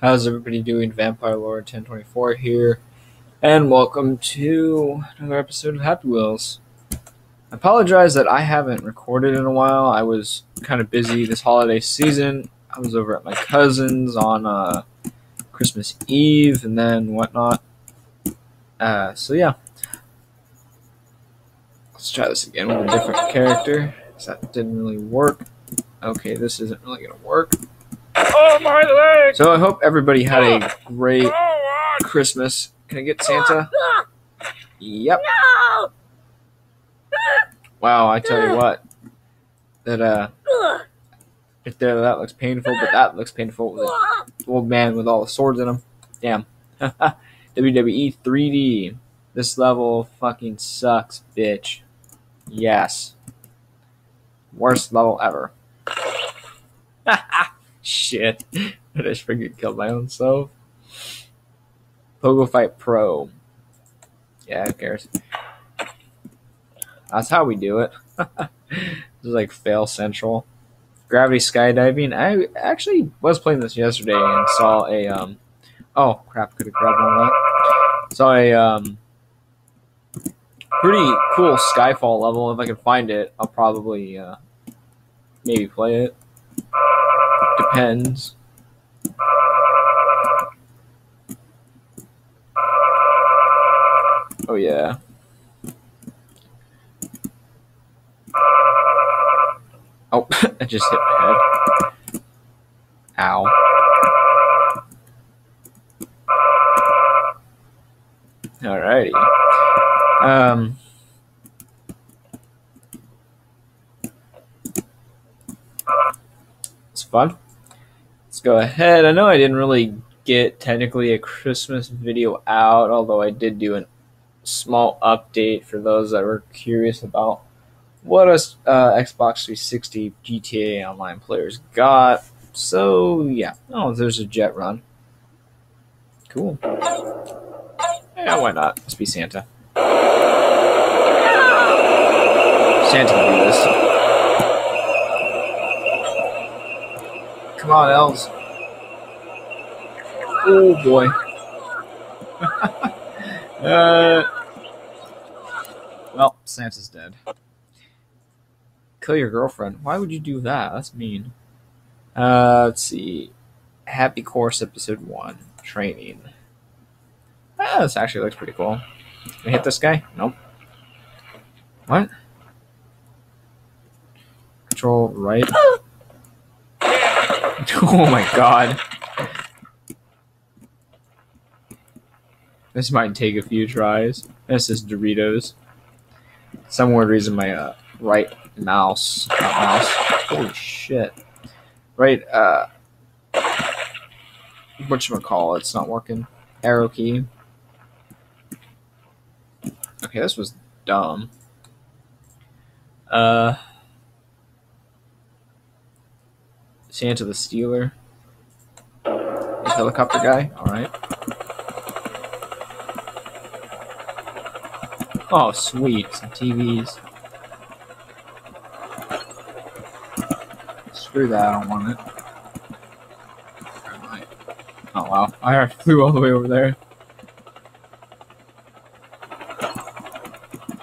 How's everybody doing? Vampire Lord 1024 here, and welcome to another episode of Happy Wheels. I apologize that I haven't recorded in a while. I was kind of busy this holiday season. I was over at my cousin's on uh, Christmas Eve and then whatnot. Uh, so yeah, let's try this again with a different character. That didn't really work. Okay, this isn't really gonna work. Oh my leg! So I hope everybody had a great Christmas. Can I get Santa? Yep. No! Wow, I tell you what. That uh right there that looks painful, but that looks painful with the old man with all the swords in him. Damn. WWE 3D. This level fucking sucks, bitch. Yes. Worst level ever. Shit. I just freaking killed my own self. Pogo Fight Pro. Yeah, who cares? That's how we do it. this is like fail central. Gravity skydiving. I actually was playing this yesterday and saw a um. Oh crap! Could have grabbed one of that. Saw a um. Pretty cool Skyfall level. If I can find it, I'll probably uh, maybe play it. Depends. Oh yeah. Oh, I just hit my head. Ow. Alrighty. Um. Fun. Go ahead. I know I didn't really get technically a Christmas video out, although I did do a small update for those that were curious about what us uh, Xbox 360 GTA Online players got. So yeah, oh, there's a jet run. Cool. Yeah, why not? Let's be Santa. Santa can do this. On, elves. Oh boy. uh, well, Santa's dead. Kill your girlfriend. Why would you do that? That's mean. Uh, let's see. Happy Course Episode 1. Training. Ah, this actually looks pretty cool. Can I hit this guy? Nope. What? Control right. oh my god. This might take a few tries. This is Doritos. Some weird reason my uh, right mouse, not mouse. Holy shit! Right, uh, what you call It's not working. Arrow key. Okay, this was dumb. Uh, Santa the Stealer. Helicopter guy. All right. Oh, sweet. Some TVs. Screw that, I don't want it. Oh, wow. I flew all the way over there.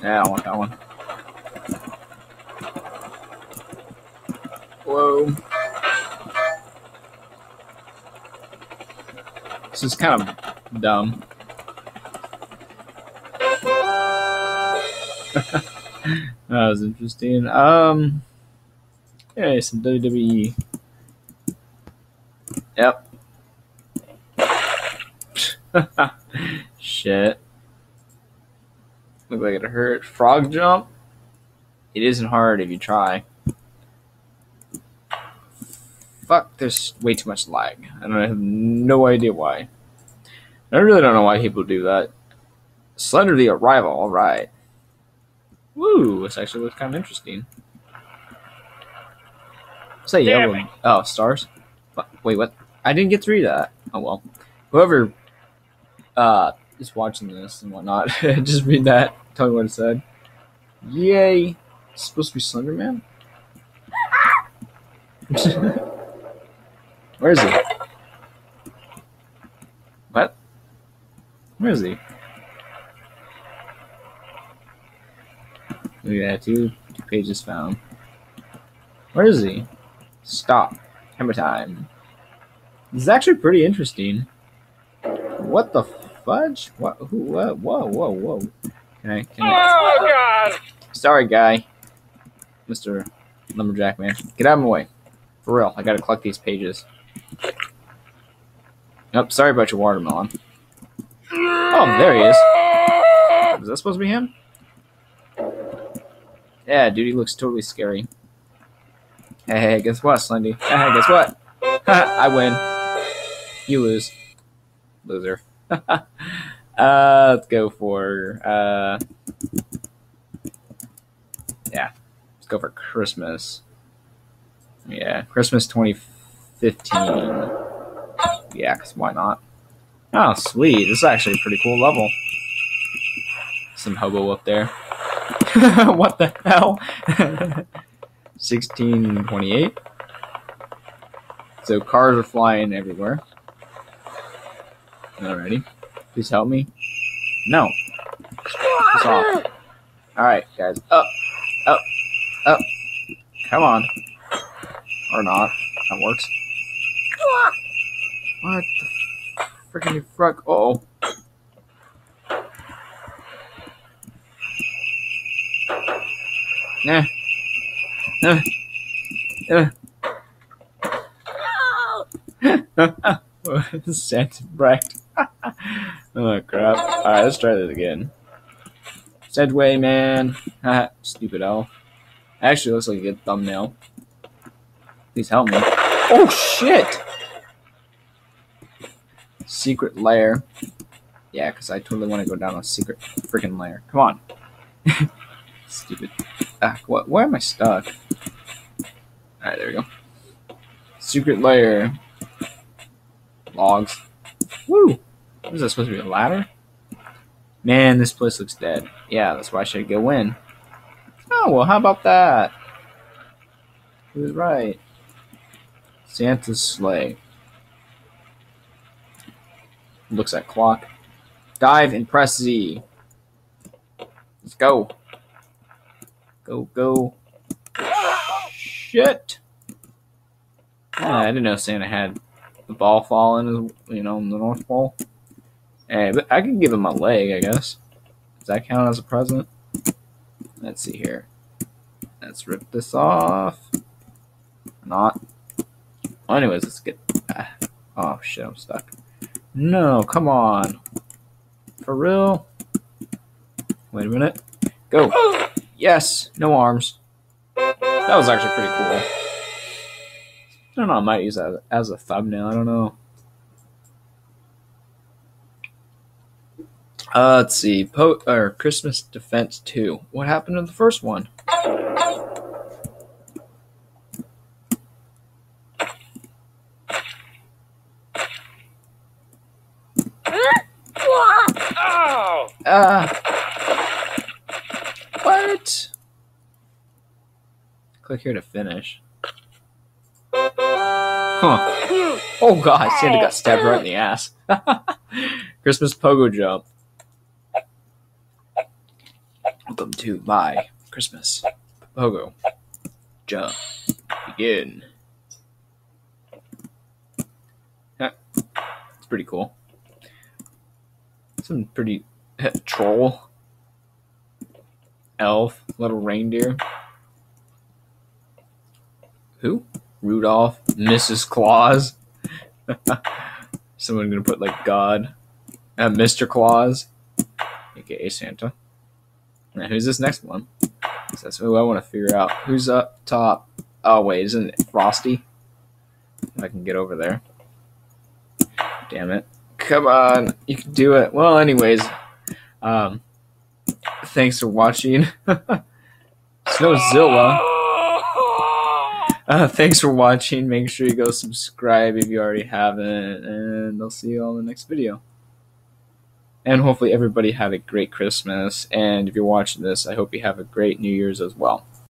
Yeah, I want that one. Whoa. This is kind of dumb. that was interesting. Um, yeah, some WWE. Yep. Shit. Look like it hurt. Frog jump. It isn't hard if you try. Fuck, there's way too much lag. And I have no idea why. I really don't know why people do that. Slender the Arrival, alright. Woo, this actually looks kind of interesting. What's that Damn yellow? Oh, stars? Wait, what? I didn't get to read that. Oh well. Whoever uh, is watching this and whatnot, just read that. Tell me what it said. Yay! It's supposed to be Slender Man? Where is he? What? Where is he? Look at that, two, two pages found. Where is he? Stop. Hammer time. This is actually pretty interesting. What the fudge? What? Who? What? Whoa! Whoa! Whoa! Can I? Can I? Oh God! Sorry, guy. Mister Lumberjack man, get out of my way. For real, I gotta collect these pages. Nope. Sorry about your watermelon. Oh, there he is. Is that supposed to be him? Yeah, dude, he looks totally scary. Hey, hey, guess what, Slendy? Hey, guess what? I win. You lose. Loser. uh, let's go for, uh, yeah, let's go for Christmas. Yeah, Christmas 2015. Yeah, because why not? Oh, sweet. This is actually a pretty cool level. Some hobo up there. what the hell? 1628. So cars are flying everywhere. Alrighty. Please help me. No. Piss off. Alright, guys. Up. Up. Up. Come on. Or not. That works. What the freaking fuck? Uh oh. Nah. Uh. Uh. Santa Bright. oh crap. Alright, let's try this again. Segway man. Stupid elf. Actually looks like a good thumbnail. Please help me. Oh shit! Secret lair. Yeah, because I totally want to go down a secret freaking lair. Come on. Stupid. Ah, what? Why am I stuck? Alright, there we go. Secret lair. Logs. Woo! What is that supposed to be? A ladder? Man, this place looks dead. Yeah, that's why I should go in. Oh, well, how about that? He was right. Santa's sleigh. Looks at clock. Dive and press Z. Let's go. Go, go. Shit. Yeah, I didn't know Santa had the ball fall in his, you know, in the North Pole. Hey, but I can give him a leg, I guess. Does that count as a present? Let's see here. Let's rip this off. Not. Anyways, let's get. Ah. Oh shit, I'm stuck. No, come on. For real? Wait a minute. Go. Yes, no arms. That was actually pretty cool. I don't know, I might use that as a thumbnail, I don't know. Uh, let's see. Po- or Christmas Defense 2. What happened in the first one? Oh! Uh, what? Click here to finish. Huh. Oh god, Santa got stabbed right in the ass. Christmas pogo jump. Welcome to my Christmas pogo jump. Begin. Yeah, it's pretty cool. Some pretty troll, elf, little reindeer. Who? Rudolph, Mrs. Claus. Someone gonna put like God, uh, Mr. Claus, aka Santa. Now, who's this next one? That's who I want to figure out. Who's up top? Oh wait, isn't it Frosty? If I can get over there. Damn it. Come on, you can do it. Well, anyways, um, thanks for watching. Snowzilla. Uh, thanks for watching. Make sure you go subscribe if you already haven't, and I'll see you all in the next video. And hopefully, everybody had a great Christmas. And if you're watching this, I hope you have a great New Year's as well.